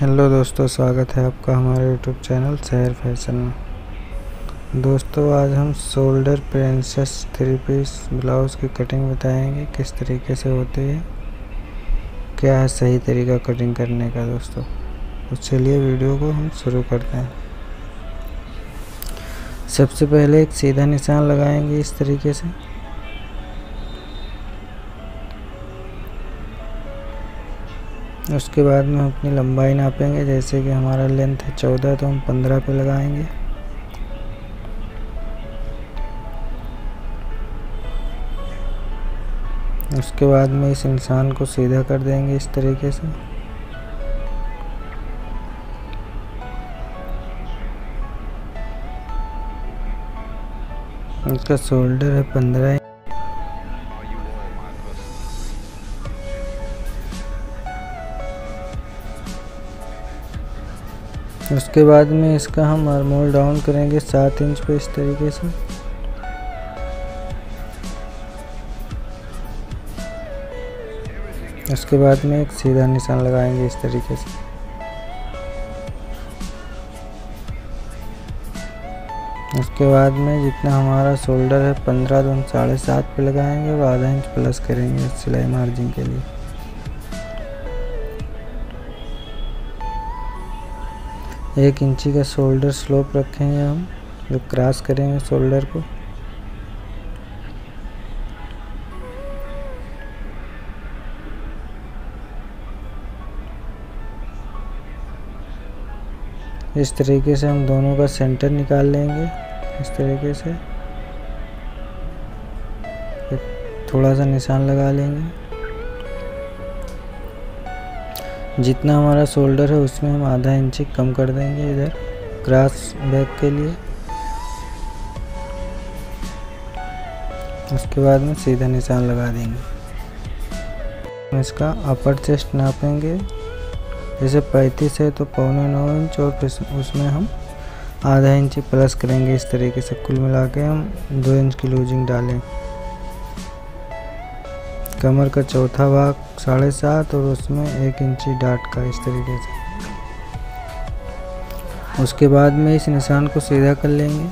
Hello दोस्तों, स्वागत है आपका हमारे यूट्यूब चैनल शहर फ़ैशन में। दोस्तों, आज हम shoulder princess three piece blouse की कटिंग बताएँगे, किस तरीके से होती है, क्या है सही तरीका कटिंग करने का दोस्तों। तो चलिए वीडियो को हम शुरू करते हैं। सबसे पहले एक सीधा निशान लगाएँगे इस तरीके से। उसके बाद में अपनी लंबाई नापेंगे, जैसे कि हमारा लेंथ है चौदह तो हम पंद्रह पे लगाएँगे। उसके बाद में इस इंसान को सीधा कर देंगे इस तरीके से। इसका शोल्डर है पंद्रह। उसके बाद में इसका हम आर्मोल डाउन करेंगे सात इंच पे इस तरीके से। उसके बाद में एक सीधा निशान लगाएँगे इस तरीके से। उसके बाद में जितना हमारा शोल्डर है, पंद्रह हम साढ़े सात पे लगाएँगे और आधा इंच प्लस करेंगे सिलाई मार्जिन के लिए। एक इंची का शोल्डर स्लोप रखेंगे हम जो क्रॉस करेंगे शोल्डर को। इस तरीके से हम दोनों का सेंटर निकाल लेंगे। इस तरीके से। थोड़ा सा निशान लगा लेंगे। जितना हमारा शोल्डर है, उसमें हम आधा इंच कम कर देंगे इधर क्रॉस बैक के लिए। उसके बाद में सीधा निशान लगा देंगे। इसका अपर चेस्ट नापेंगे। जैसे पैंतीस है तो पौने नौ इंच और फिर उसमें हम आधा इंच प्लस करेंगे। इस तरीके से कुल मिला के हम दो इंच की लूजिंग डालें। कमर का चौथा भाग साढ़े सात और उसमें एक इंची डाट का इस तरीके से। उसके बाद में इस निशान को सीधा कर लेंगे।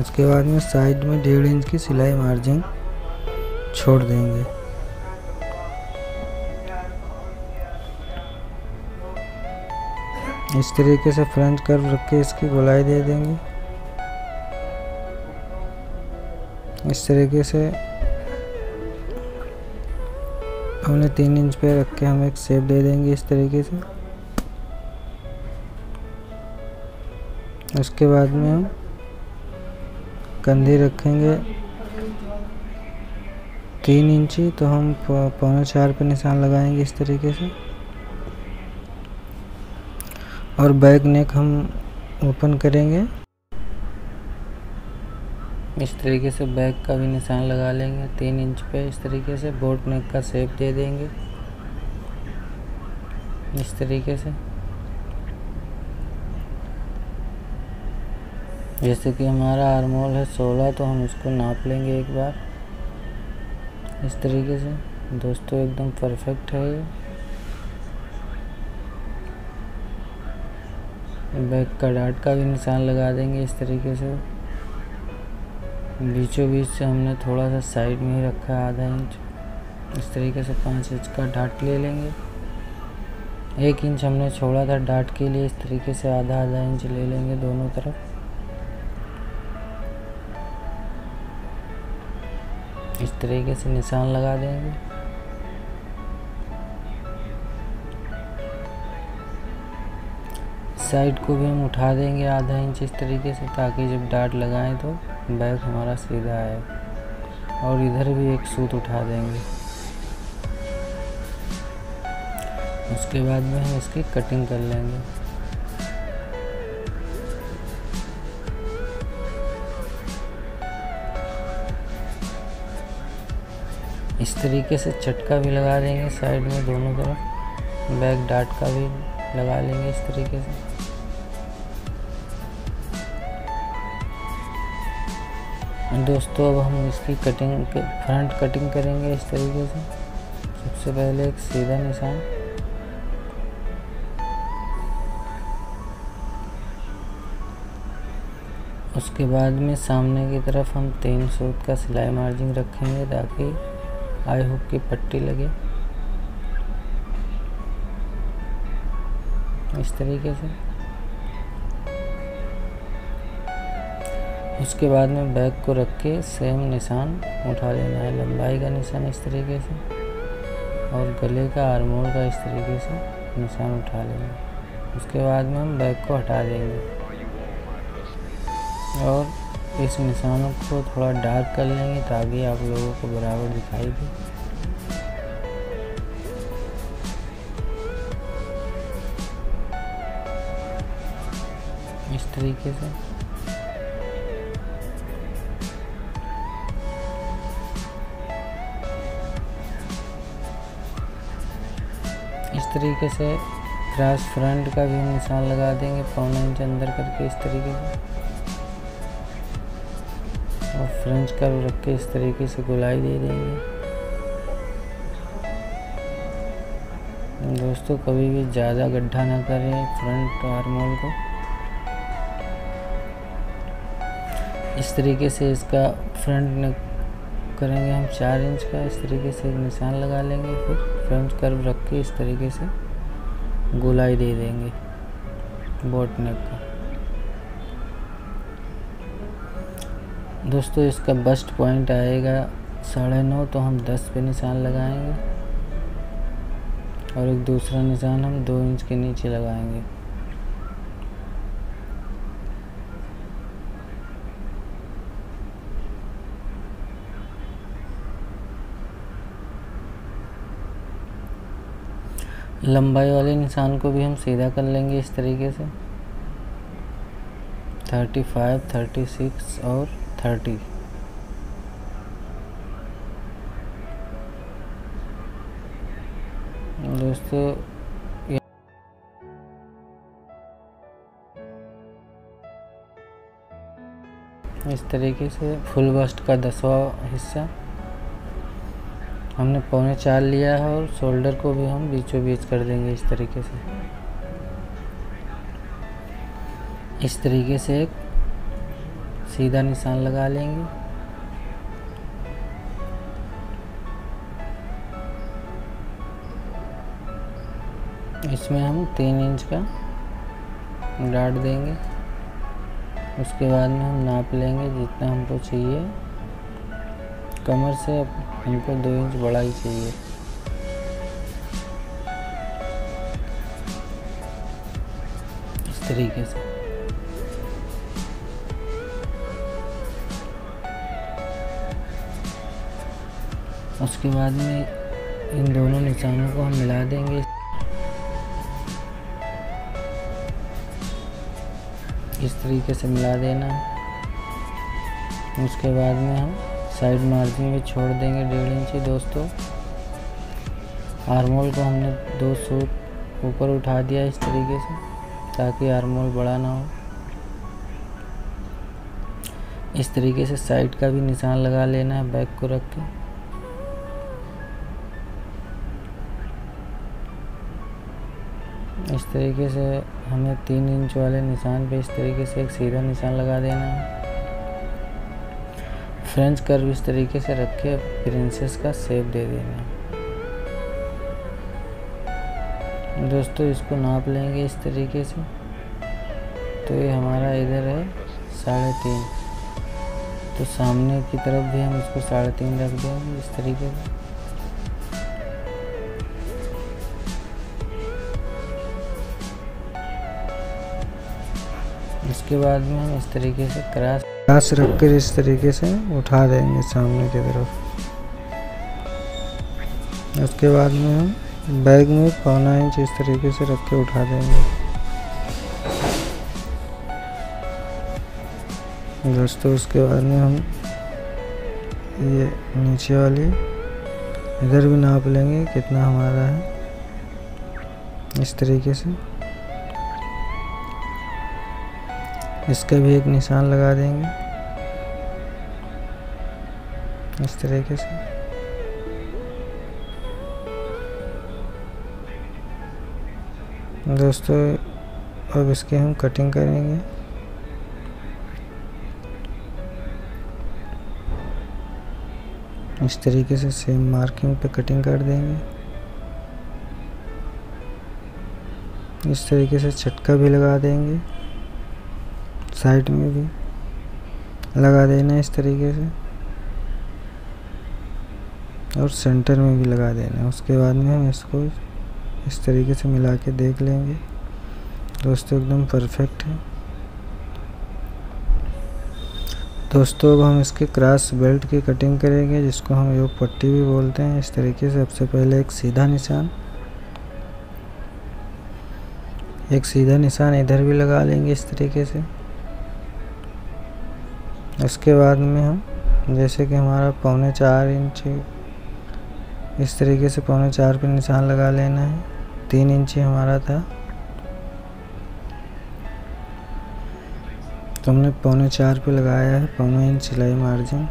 उसके बाद में साइड में डेढ़ इंच की सिलाई मार्जिन छोड़ देंगे। इस तरीके से फ्रंट कर्व रख के इसकी गोलाई दे देंगे। इस तरीके से हमने तीन इंच पे रख के हम एक शेप दे देंगे इस तरीके से। उसके बाद में हम कंधे रखेंगे तीन इंची तो हम पौने चार पे निशान लगाएँगे इस तरीके से। और बैक नेक हम ओपन करेंगे। इस तरीके से बैक का भी निशान लगा लेंगे, तीन इंच पे इस तरीके से बोट नेक का शेप दे देंगे। इस तरीके से। जैसे कि हमारा आर्मोल है सोलह तो हम इसको नाप लेंगे एक बार। इस तरीके से। दोस्तों, एकदम परफेक्ट है ये। बैक का डाट का भी निशान लगा देंगे इस तरीके से। बीचों बीच से हमने थोड़ा सा साइड में ही रखा है आधा इंच इस तरीके से पाँच इंच का डाट ले लेंगे। एक इंच हमने छोड़ा था डाट के लिए, इस तरीके से आधा आधा इंच ले लेंगे दोनों तरफ़। इस तरीके से निशान लगा देंगे। साइड को भी हम उठा देंगे आधा इंच इस तरीके से, ताकि जब डाट लगाएँ तो बैक हमारा सीधा आए। और इधर भी एक सूत उठा देंगे। उसके बाद में हम इसकी कटिंग कर लेंगे। इस तरीके से चटका भी लगा देंगे साइड में दोनों तरफ़। बैक डाट का भी लगा लेंगे इस तरीके से। दोस्तों, अब हम इसकी कटिंग फ्रंट कटिंग करेंगे इस तरीके से। सबसे पहले एक सीधा निशान। उसके बाद में सामने की तरफ़ हम तीन सूत का सिलाई मार्जिन रखेंगे ताकि आई हुक की पट्टी लगे। इस तरीके से। उसके बाद में बैग को रख के सेम निशान उठा लेना है, लंबाई का निशान इस तरीके से और गले का आरमोल का इस तरीके से निशान उठा लेंगे उसके बाद में हम बैग को हटा देंगे और इस निशानों को थोड़ा डार्क कर लेंगे ताकि आप लोगों को बराबर दिखाई दे। इस तरीके से तरीके से क्रॉस फ्रंट का भी निशान लगा देंगे पौना इंच अंदर करके इस तरीके से। और फ्रेंच कर्व रख के इस तरीके से गुलाई दे देंगे। दोस्तों, कभी भी ज़्यादा गड्ढा ना करें फ्रंट आर्मोल को। इस तरीके से इसका फ्रंट नेक करेंगे हम चार इंच का, इस तरीके से निशान लगा लेंगे, फिर फ्रंट कर्व रख के इस तरीके से गोलाई दे देंगे बोट नेक का। दोस्तों, इसका बस्ट पॉइंट आएगा साढ़े नौ तो हम दस पे निशान लगाएँगे और एक दूसरा निशान हम दो इंच के नीचे लगाएँगे। लंबाई वाले निशान को भी हम सीधा कर लेंगे इस तरीके से। थर्टी फाइव थर्टी सिक्स और थर्टी दोस्तों, इस तरीके से फुल बस्ट का दसवा हिस्सा। हमने पौने चार लिया है और शोल्डर को भी हम बीचों बीच कर देंगे इस तरीके से। इस तरीके से एक सीधा निशान लगा लेंगे। इसमें हम तीन इंच का डाट देंगे। उसके बाद में हम नाप लेंगे जितना हमको चाहिए। कमर से हमको दो इंच बड़ा ही चाहिए। इस तरीके से। उसके बाद में इन दोनों निशानों को हम मिला देंगे। इस तरीके से मिला देना। उसके बाद में हम साइड मार्जिन भी छोड़ देंगे डेढ़ इंची दोस्तों। आर्मोल को हमने दो सूट ऊपर उठा दिया इस तरीके से, ताकि आर्मोल बड़ा ना हो। इस तरीके से साइड का भी निशान लगा लेना है बैक को रख के। इस तरीके से हमें तीन इंच वाले निशान पे इस तरीके से एक सीधा निशान लगा देना है। फ्रेंच कर्व इस तरीके से रख के प्रिंसेस का शेप दे देना। दोस्तों, इसको नाप लेंगे इस तरीके से। तो ये हमारा इधर है, साढ़े तीन। तो सामने की तरफ़ भी हम इसको साढ़े तीन रख देंगे इस तरीके से। इसके बाद में हम इस तरीके से क्रॉस क्रॉस रख कर इस तरीके से उठा देंगे सामने की तरफ़। उसके बाद में हम बैग में पौना इंच इस तरीके से रख के उठा देंगे। दोस्तों, उसके बाद में हम ये नीचे वाली, इधर भी नाप लेंगे, कितना हमारा है। इस तरीके से। इसका भी एक निशान लगा देंगे। इस तरीके से। दोस्तों, अब इसके हम कटिंग करेंगे। इस तरीके से सेम मार्किंग पे कटिंग कर देंगे। इस तरीके से छटका भी लगा देंगे। साइड में भी लगा देना इस तरीके से। और सेंटर में भी लगा देना। उसके बाद में हम इसको इस तरीके से मिला के देख लेंगे। दोस्तों, एकदम परफेक्ट है। दोस्तों, अब हम इसके क्रॉस बेल्ट की कटिंग करेंगे, जिसको हम योग पट्टी भी बोलते हैं। इस तरीके से सबसे पहले एक सीधा निशान, एक सीधा निशान इधर भी लगा लेंगे इस तरीके से। इसके बाद में हम, जैसे कि हमारा पौने चार इंच, इस तरीके से पौने चार पे निशान लगा लेना है। तीन इंची हमारा था। तो हमने पौने चार पे लगाया है, पौने इंच सिलाई मार्जिन,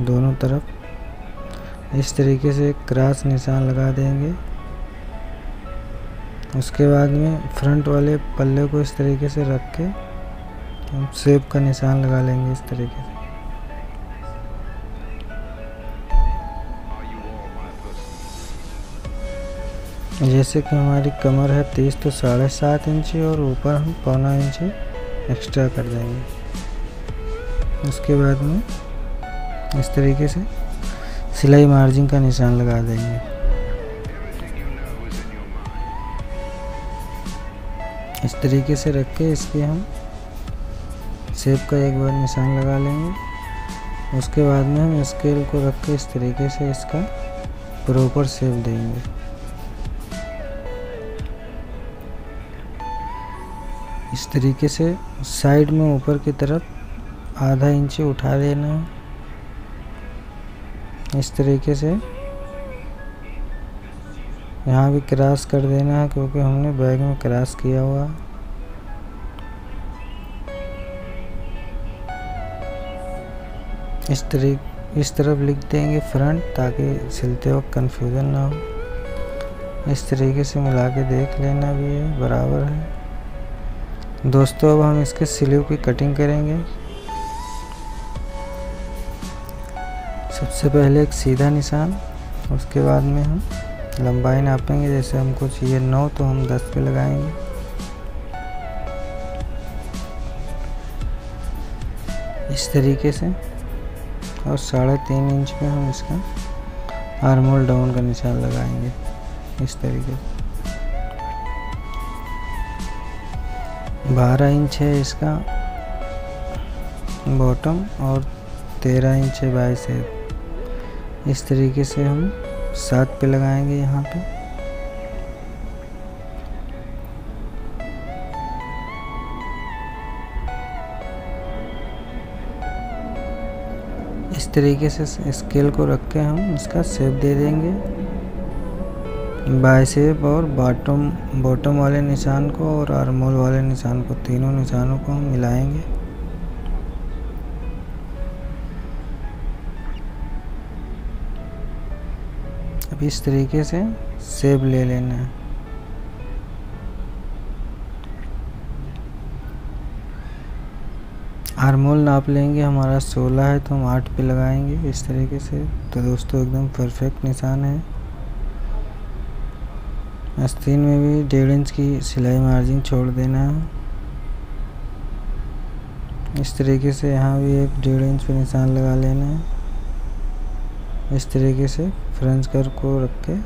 दोनों तरफ़। इस तरीके से क्रॉस निशान लगा देंगे। उसके बाद में फ्रंट वाले पल्ले को इस तरीके से रख के हम सेब का निशान लगा लेंगे इस तरीके से। जैसे कि हमारी कमर है तीस तो साढ़े सात इंची और ऊपर हम पौना इंची एक्स्ट्रा कर देंगे। उसके बाद में इस तरीके से सिलाई मार्जिन का निशान लगा देंगे। इस तरीके से रख के इसके हम सेप का एक बार निशान लगा लेंगे। उसके बाद में हम स्केल को रख के इस तरीके से इसका प्रॉपर सेप देंगे। इस तरीके से साइड में ऊपर की तरफ़ आधा इंच उठा है। इस तरीके से यहाँ भी क्रॉस कर देना है क्योंकि हमने बैग में क्रॉस किया हुआ। इस तरीके इस तरफ़ लिख देंगे फ्रंट ताकि सिलते वक्त कंफ्यूजन ना हो। इस तरीके से मिला के देख लेना भी है, बराबर है। दोस्तों, अब हम इसके स्लीव की कटिंग करेंगे। सबसे पहले एक सीधा निशान, उसके बाद में हम लंबाई नापेंगे। जैसे हमको चाहिए नौ तो हम दस पे लगाएँगे। इस तरीके से, और साढ़े तीन इंच में हम इसका आर्मोल डाउन का निशान लगाएँगे। इस तरीके से। बारह इंच है इसका। बॉटम और तेरह इंच है बाईस है। इस तरीके से हम सात पे लगाएँगे यहाँ पे। इस तरीके से स्केल को रख के हम इसका शेप दे देंगे। बाइसेप और बॉटम बॉटम वाले निशान को और आर्मोल वाले निशान को, तीनों निशानों को हम मिलाएँगे। अब इस तरीके से सेब ले लेना है। आर्मोल नाप लेंगे, हमारा 16 है तो हम 8 पे लगाएँगे। इस तरीके से तो दोस्तों, एकदम परफेक्ट निशान है। आस्तीन में भी डेढ़ इंच की सिलाई मार्जिन छोड़ देना। इस तरीके से यहाँ भी एक डेढ़ इंच पर निशान लगा लेना है। इस तरीके से फ्रेंच कर को रख के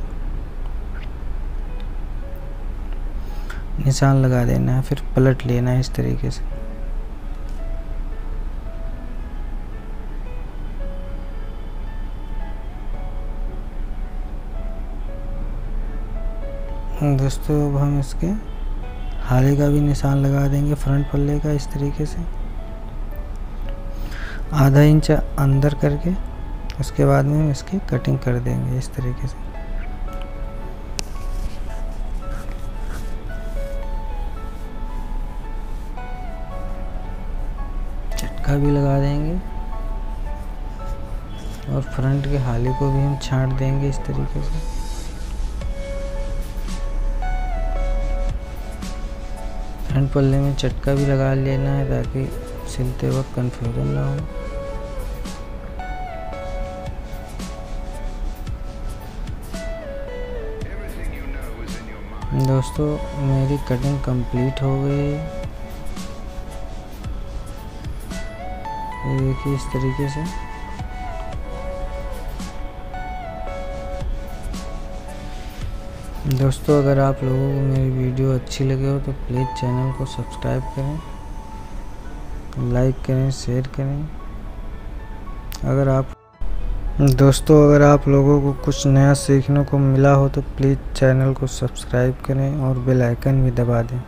निशान लगा देना है, फिर पलट लेना है इस तरीके से। दोस्तों अब हम इसके। हाले का भी निशान लगा देंगे फ्रंट पल्ले का इस तरीके से। आधा इंच अंदर करके, उसके बाद में हम इसकी कटिंग कर देंगे इस तरीके से। चटका भी लगा देंगे। और फ्रंट के हाले को भी हम छांट देंगे इस तरीके से। फ्रंट पल्ले में चटका भी लगा लेना है ताकि सिलते वक्त कन्फ्यूज़न ना हो। दोस्तों, मेरी कटिंग कंप्लीट हो गई। ये देखिए इस तरीके से। दोस्तों, अगर आप लोगों को मेरी वीडियो अच्छी लगे हो तो प्लीज़ चैनल को सब्सक्राइब करें, लाइक करें, शेयर करें। अगर आप, दोस्तों, अगर आप लोगों को कुछ नया सीखने को मिला हो तो प्लीज़ चैनल को सब्सक्राइब करें और बेल आइकन भी दबा दें,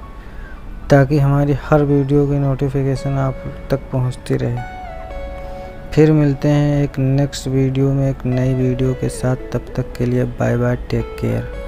ताकि हमारी हर वीडियो की नोटिफिकेशन आप तक पहुँचती रहे। फिर मिलते हैं एक नेक्स्ट वीडियो में, एक नई वीडियो के साथ। तब तक के लिए बाय बाय, टेक केयर।